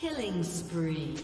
Killing spree.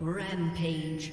Rampage.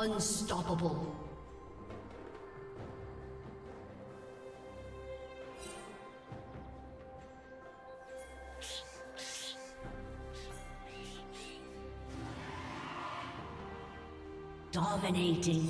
Unstoppable. Dominating.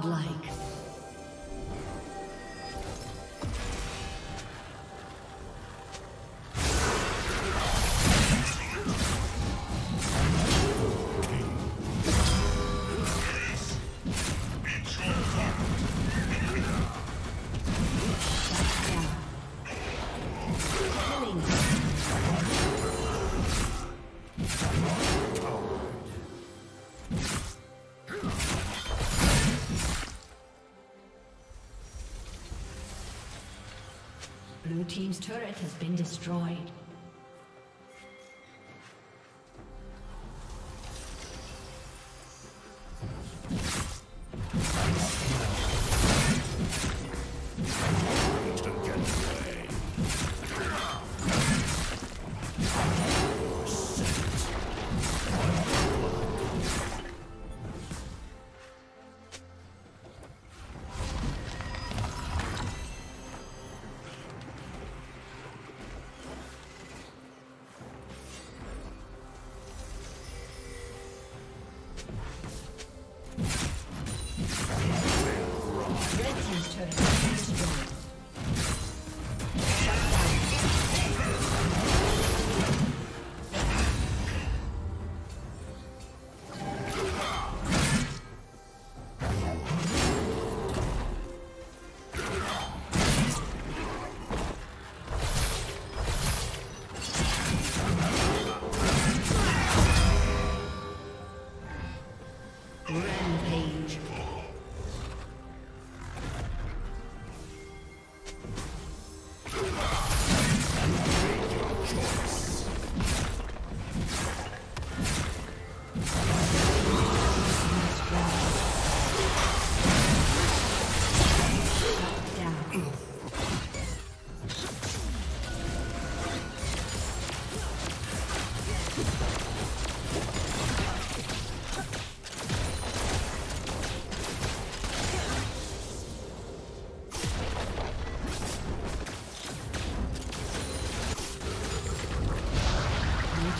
Godlike. Been destroyed.